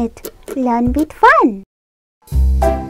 it. Learn with fun.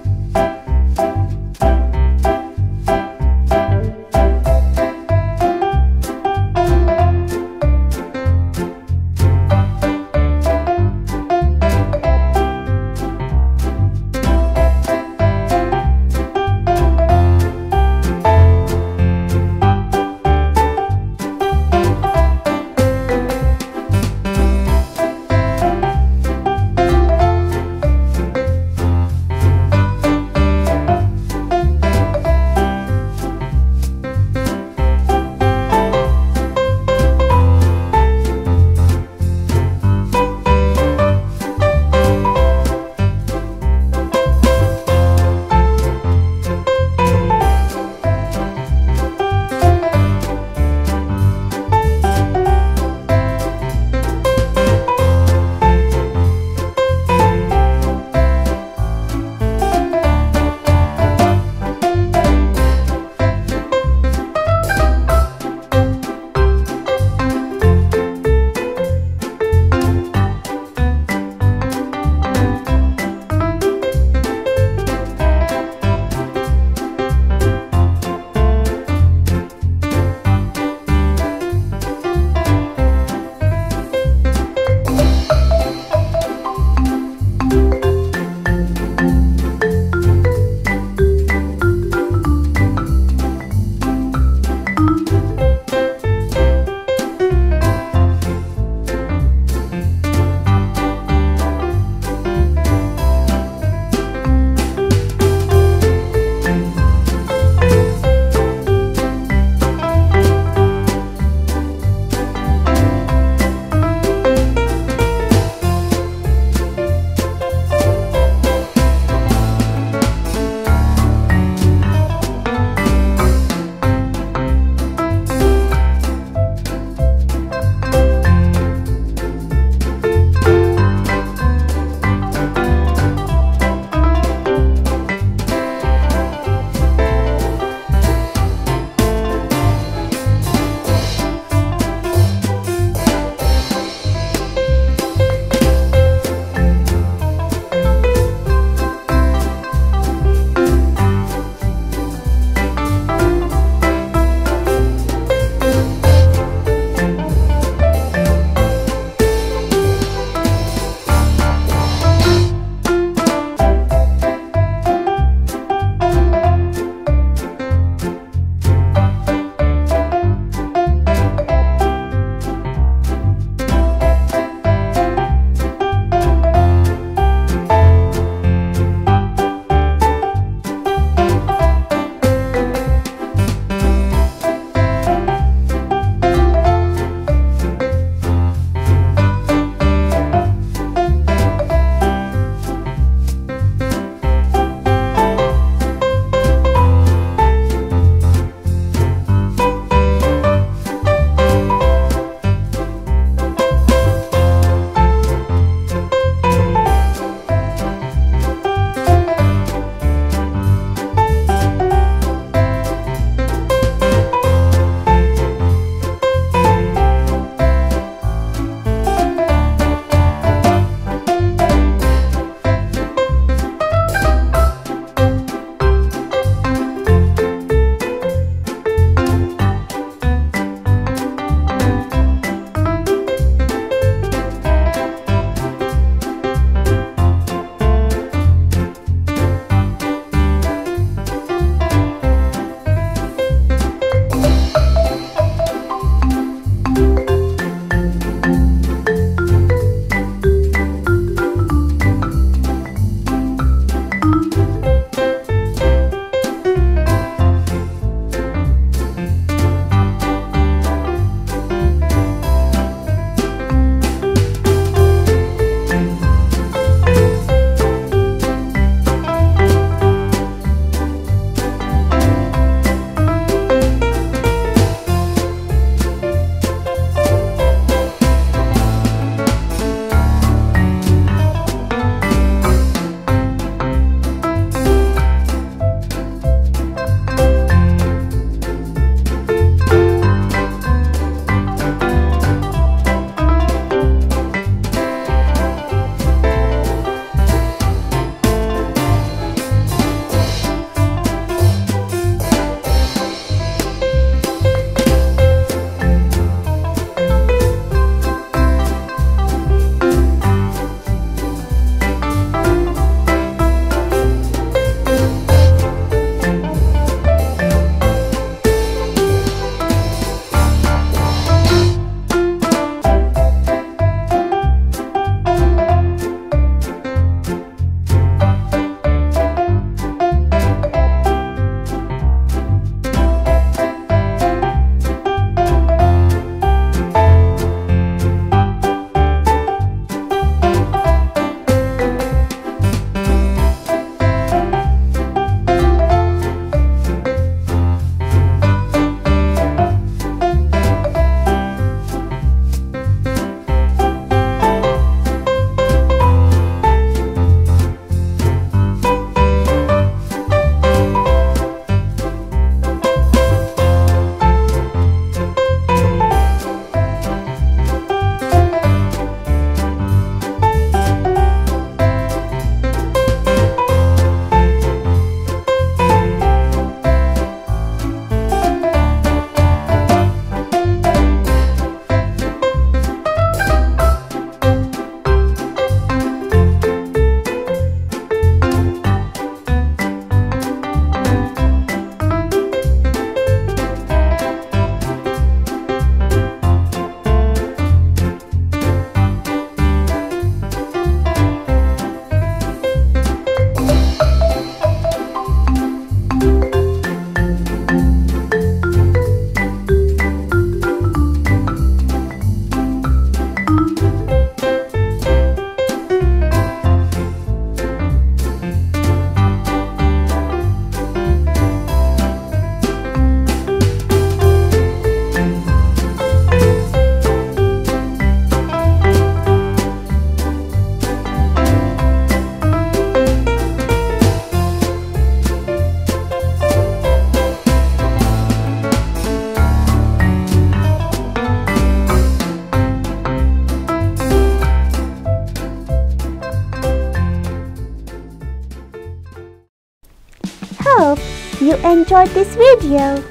Enjoyed this video.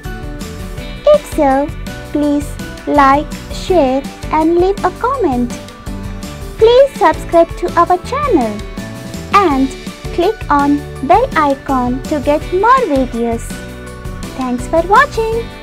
If so, please like, share and leave a comment. Please subscribe to our channel and click on bell icon to get more videos. Thanks for watching.